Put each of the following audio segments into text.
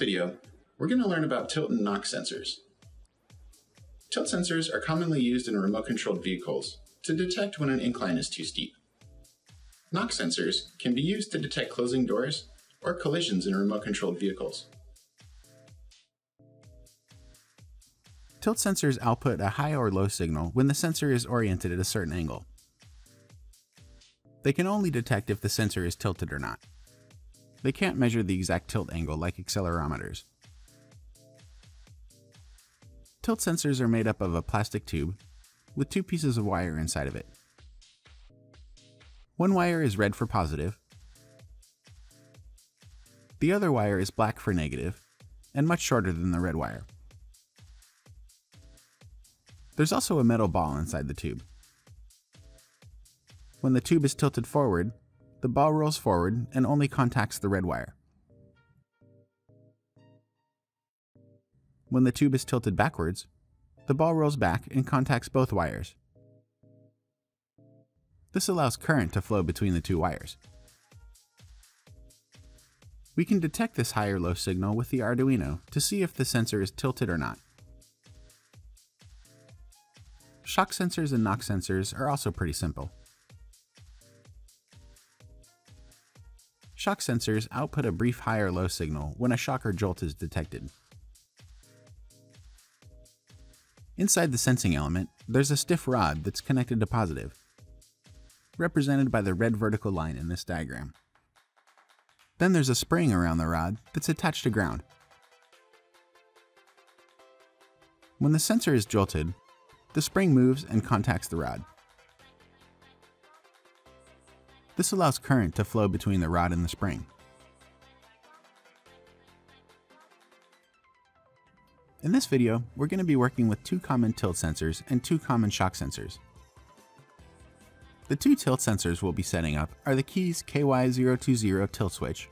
video, we're going to learn about tilt and knock sensors. Tilt sensors are commonly used in remote-controlled vehicles to detect when an incline is too steep. Knock sensors can be used to detect closing doors or collisions in remote-controlled vehicles. Tilt sensors output a high or low signal when the sensor is oriented at a certain angle. They can only detect if the sensor is tilted or not. They can't measure the exact tilt angle like accelerometers. Tilt sensors are made up of a plastic tube with two pieces of wire inside of it. One wire is red for positive, the other wire is black for negative, and much shorter than the red wire. There's also a metal ball inside the tube. When the tube is tilted forward, the ball rolls forward and only contacts the red wire. When the tube is tilted backwards, the ball rolls back and contacts both wires. This allows current to flow between the two wires. We can detect this high or low signal with the Arduino to see if the sensor is tilted or not. Shock sensors and knock sensors are also pretty simple. Shock sensors output a brief high or low signal when a shock or jolt is detected. Inside the sensing element, there's a stiff rod that's connected to positive, represented by the red vertical line in this diagram. Then there's a spring around the rod that's attached to ground. When the sensor is jolted, the spring moves and contacts the rod. This allows current to flow between the rod and the spring. In this video, we're going to be working with two common tilt sensors and two common shock sensors. The two tilt sensors we'll be setting up are the Keyes KY020 tilt switch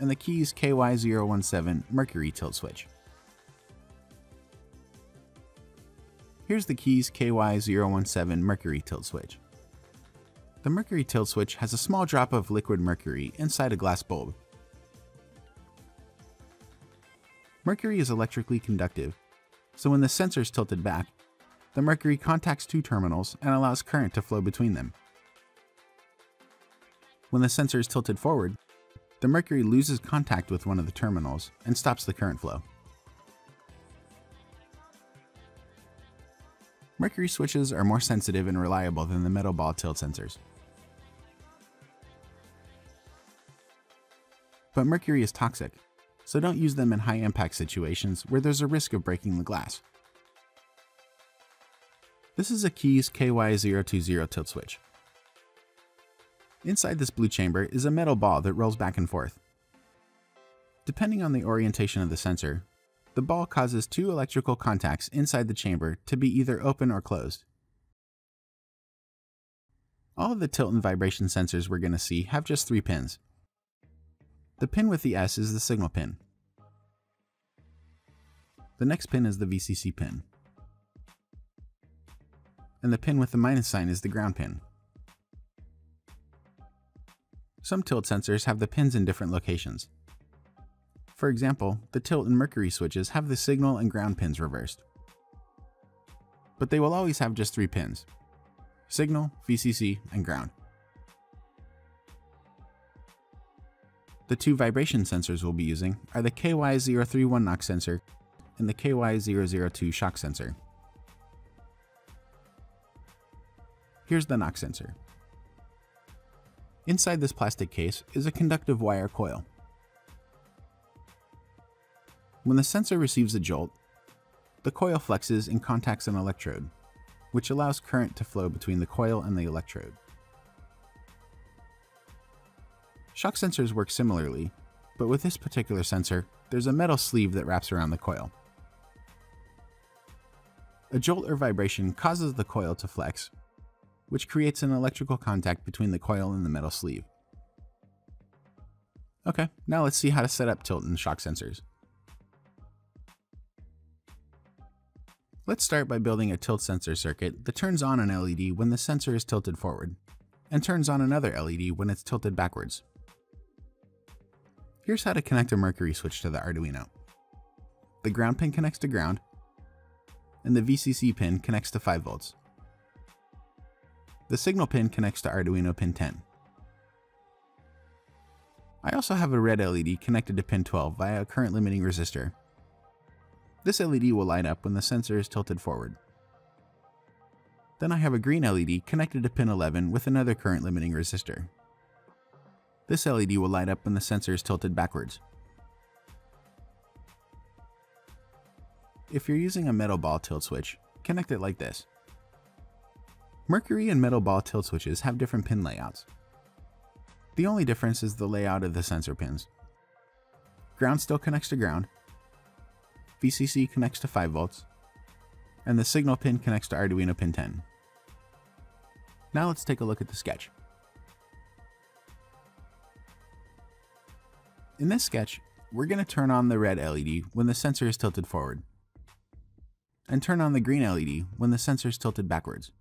and the Keyes KY017 Mercury tilt switch. Here's the Keyes KY017 Mercury tilt switch. The mercury tilt switch has a small drop of liquid mercury inside a glass bulb. Mercury is electrically conductive, so when the sensor is tilted back, the mercury contacts two terminals and allows current to flow between them. When the sensor is tilted forward, the mercury loses contact with one of the terminals and stops the current flow. Mercury switches are more sensitive and reliable than the metal ball tilt sensors. But mercury is toxic, so don't use them in high impact situations where there's a risk of breaking the glass. This is a Keyes KY020 tilt switch. Inside this blue chamber is a metal ball that rolls back and forth. Depending on the orientation of the sensor, the ball causes two electrical contacts inside the chamber to be either open or closed. All of the tilt and vibration sensors we're going to see have just three pins. The pin with the S is the signal pin. The next pin is the VCC pin. And the pin with the minus sign is the ground pin. Some tilt sensors have the pins in different locations. For example, the tilt and mercury switches have the signal and ground pins reversed. But they will always have just three pins. Signal, VCC, and ground. The two vibration sensors we'll be using are the KY031 knock sensor and the KY002 shock sensor. Here's the knock sensor. Inside this plastic case is a conductive wire coil. When the sensor receives a jolt, the coil flexes and contacts an electrode, which allows current to flow between the coil and the electrode. Shock sensors work similarly, but with this particular sensor, there's a metal sleeve that wraps around the coil. A jolt or vibration causes the coil to flex, which creates an electrical contact between the coil and the metal sleeve. Okay, now let's see how to set up tilt and shock sensors. Let's start by building a tilt sensor circuit that turns on an LED when the sensor is tilted forward, and turns on another LED when it's tilted backwards. Here's how to connect a Mercury switch to the Arduino. The ground pin connects to ground, and the VCC pin connects to 5 volts. The signal pin connects to Arduino pin 10. I also have a red LED connected to pin 12 via a current limiting resistor. This LED will light up when the sensor is tilted forward. Then I have a green LED connected to pin 11 with another current limiting resistor. This LED will light up when the sensor is tilted backwards. If you're using a metal ball tilt switch, connect it like this. Mercury and metal ball tilt switches have different pin layouts. The only difference is the layout of the sensor pins. Ground still connects to ground, VCC connects to 5 volts, and the signal pin connects to Arduino pin 10. Now let's take a look at the sketch. In this sketch, we're going to turn on the red LED when the sensor is tilted forward, and turn on the green LED when the sensor is tilted backwards.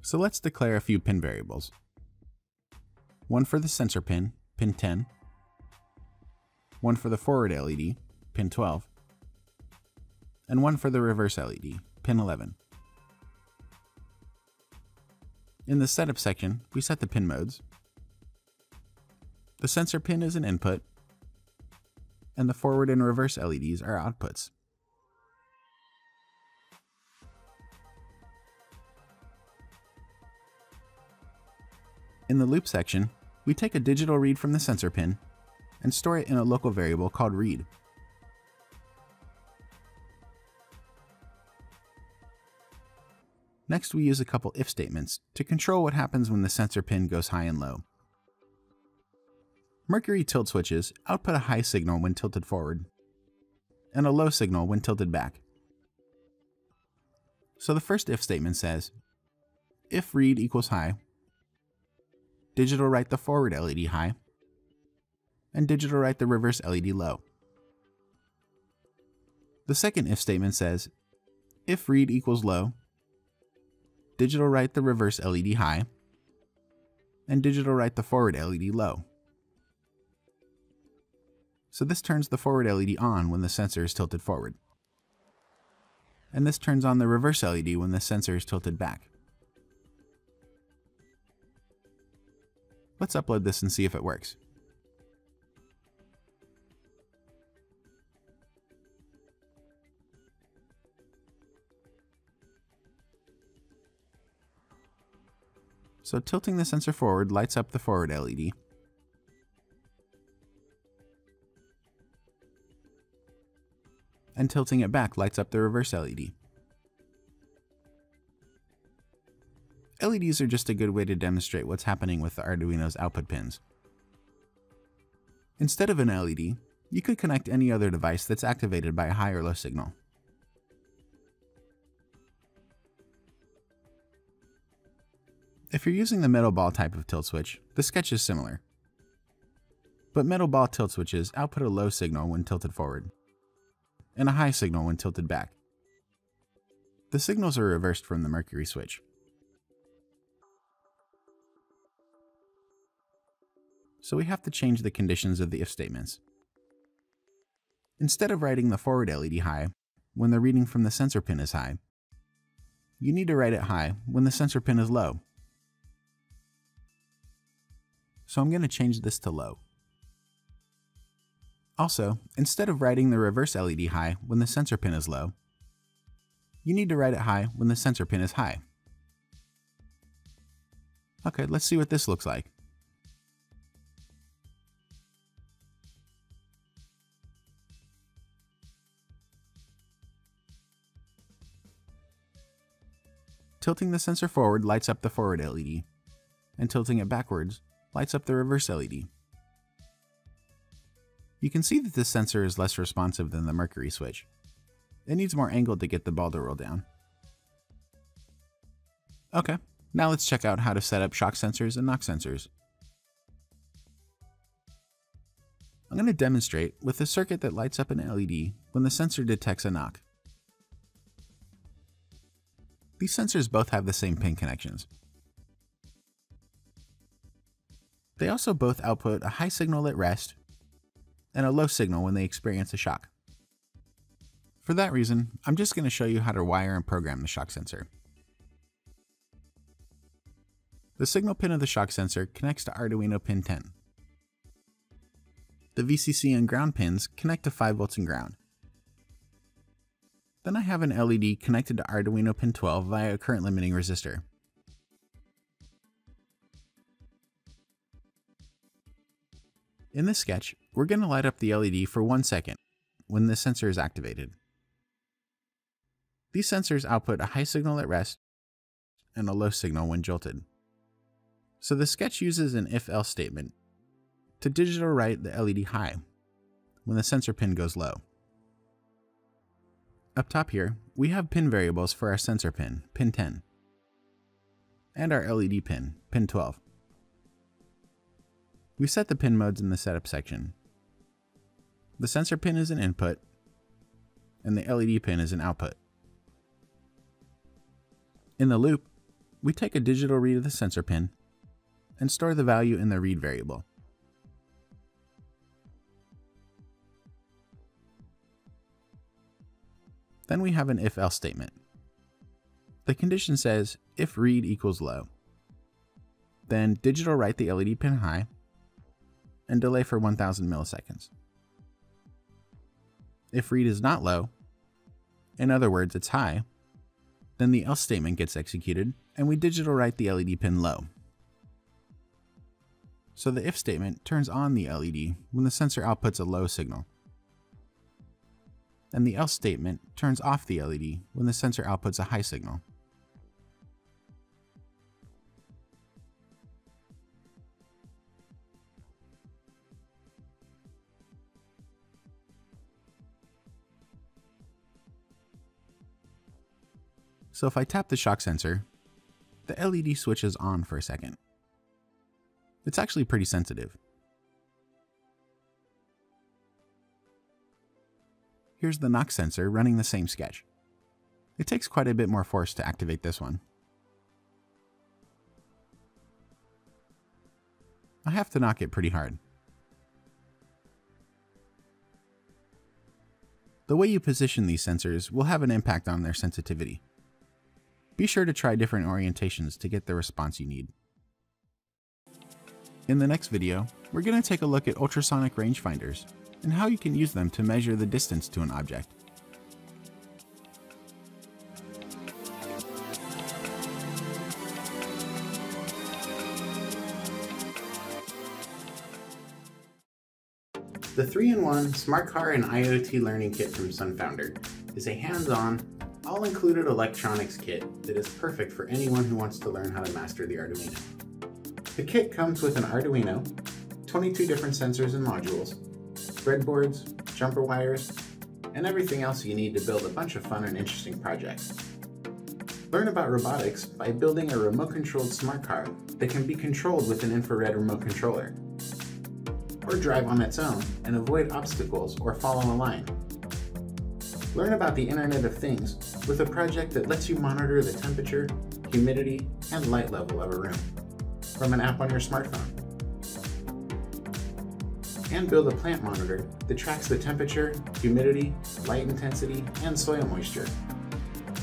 So let's declare a few pin variables. One for the sensor pin, pin 10, one for the forward LED, pin 12, and one for the reverse LED, pin 11. In the setup section, we set the pin modes. The sensor pin is an input, and the forward and reverse LEDs are outputs. In the loop section, we take a digital read from the sensor pin and store it in a local variable called read. Next, we use a couple if statements to control what happens when the sensor pin goes high and low. Mercury tilt switches output a high signal when tilted forward, and a low signal when tilted back. So the first if statement says, if read equals high, digital write the forward LED high, and digital write the reverse LED low. The second if statement says, if read equals low, digital write the reverse LED high, and digital write the forward LED low. So this turns the forward LED on when the sensor is tilted forward. And this turns on the reverse LED when the sensor is tilted back. Let's upload this and see if it works. So tilting the sensor forward lights up the forward LED. And tilting it back lights up the reverse LED. LEDs are just a good way to demonstrate what's happening with the Arduino's output pins. Instead of an LED, you could connect any other device that's activated by a high or low signal. If you're using the metal ball type of tilt switch, the sketch is similar. But metal ball tilt switches output a low signal when tilted forward, and a high signal when tilted back. The signals are reversed from the mercury switch. So we have to change the conditions of the if statements. Instead of writing the forward LED high when the reading from the sensor pin is high, you need to write it high when the sensor pin is low. So I'm going to change this to low. Also, instead of writing the reverse LED high when the sensor pin is low, you need to write it high when the sensor pin is high. Okay, let's see what this looks like. Tilting the sensor forward lights up the forward LED, and tilting it backwards lights up the reverse LED. You can see that this sensor is less responsive than the mercury switch. It needs more angle to get the ball to roll down. Okay, now let's check out how to set up shock sensors and knock sensors. I'm going to demonstrate with a circuit that lights up an LED when the sensor detects a knock. These sensors both have the same pin connections. They also both output a high signal at rest and a low signal when they experience a shock. For that reason, I'm just going to show you how to wire and program the shock sensor. The signal pin of the shock sensor connects to Arduino pin 10. The VCC and ground pins connect to 5 volts and ground. Then I have an LED connected to Arduino pin 12 via a current limiting resistor. In this sketch, we're going to light up the LED for one second when the sensor is activated. These sensors output a high signal at rest and a low signal when jolted. So the sketch uses an if-else statement to digital write the LED high when the sensor pin goes low. Up top here, we have pin variables for our sensor pin, pin 10, and our LED pin, pin 12. We set the pin modes in the setup section. The sensor pin is an input, and the LED pin is an output. In the loop, we take a digital read of the sensor pin and store the value in the read variable. Then we have an if-else statement. The condition says if read equals low. Then digital write the LED pin high and delay for 1000 milliseconds. If read is not low, in other words it's high, then the else statement gets executed and we digital write the LED pin low. So the if statement turns on the LED when the sensor outputs a low signal. And the else statement turns off the LED when the sensor outputs a high signal. So if I tap the shock sensor, the LED switches on for a second. It's actually pretty sensitive. Here's the knock sensor running the same sketch. It takes quite a bit more force to activate this one. I have to knock it pretty hard. The way you position these sensors will have an impact on their sensitivity. Be sure to try different orientations to get the response you need. In the next video, we're going to take a look at ultrasonic rangefinders and how you can use them to measure the distance to an object. The 3-in-1 Smart Car and IoT Learning Kit from SunFounder is a hands-on, all-included electronics kit that is perfect for anyone who wants to learn how to master the Arduino. The kit comes with an Arduino, 22 different sensors and modules, breadboards, jumper wires, and everything else you need to build a bunch of fun and interesting projects. Learn about robotics by building a remote-controlled smart car that can be controlled with an infrared remote controller, or drive on its own and avoid obstacles or follow a line. Learn about the Internet of Things with a project that lets you monitor the temperature, humidity, and light level of a room from an app on your smartphone. And build a plant monitor that tracks the temperature, humidity, light intensity, and soil moisture,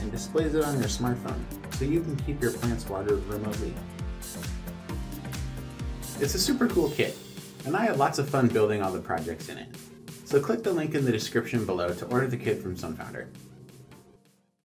and displays it on your smartphone so you can keep your plants watered remotely. It's a super cool kit, and I had lots of fun building all the projects in it. So click the link in the description below to order the kit from SunFounder.